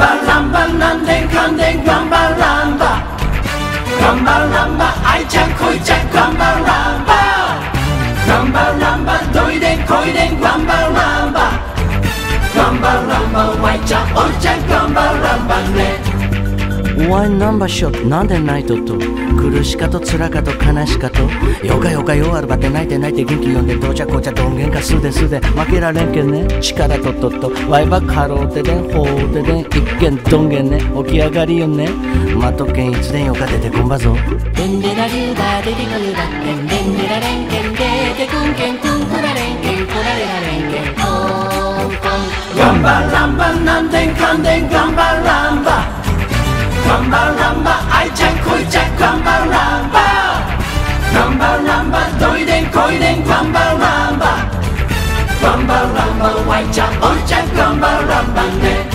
Ramba lamba nande kande gamba lamba Gamba ai chan koi chan gamba lamba Gamba doi den koi den gamba lamba Gamba lamba wai cha oi chan Rambalamba, ne. Why number shot nande naito to. 苦しかと辛かと悲しかとよかよかよあるばって泣いて泣いて元気呼んでどうちゃこちゃどんげんかすですで負けられんけんね。力とっとっとワイバカローテでんほうででん一見どんげんね。起き上がりよね。まとけんいつで年よか出てこんばぞ。でんでらりゅうだでりがゆだってんでんでられんけんでてくんけん。くんこられんけん。こられられん。けんほんこんがんばらんばなんでんかんでんがんばらんばがんばらんばあいちゃん。Number number. Number number Tôi đến khối đến Number number. Number number Quay chạm ôi chắc Number number này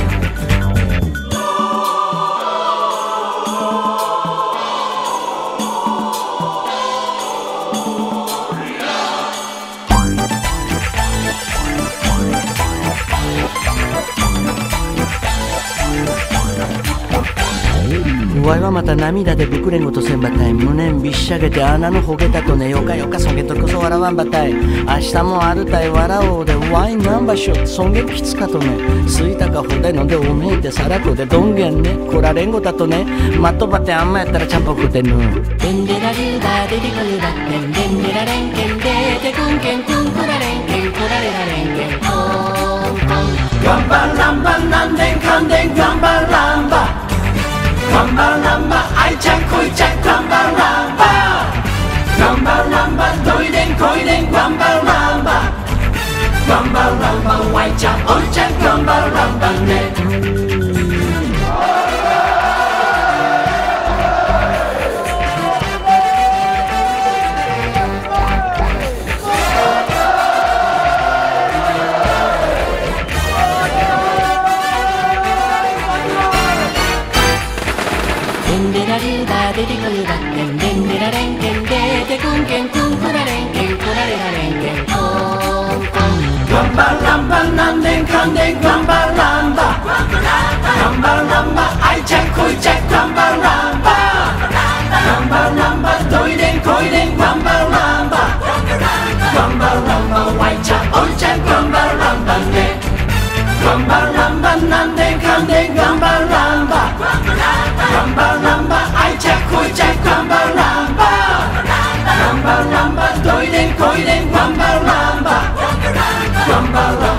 わいはまた涙でぶくれんごとせんばたい胸んびっしゃげて穴のほげたとねよかよかそげとこそ笑わんばたい。明日もあるたい笑おうでワインナンバーショットそげきつかとねすいたかほで飲んでおめえてさらこでどんげんね。こられんごだとねまとばってあんまやったらちゃんぽくてぬ。デンデラリューダデリカルダデンデンデラレンケンデデクン Mamma Ramba ramba nanden kanden gamba, ramba gamba, ramba ay çak koy çak gamba, ramba Ramba ramba doyden koyden ramba ramba gamba, ramba vay çak oy çak ramba ramba ne Ramba ramba nanden kanden ramba ramba Bambara.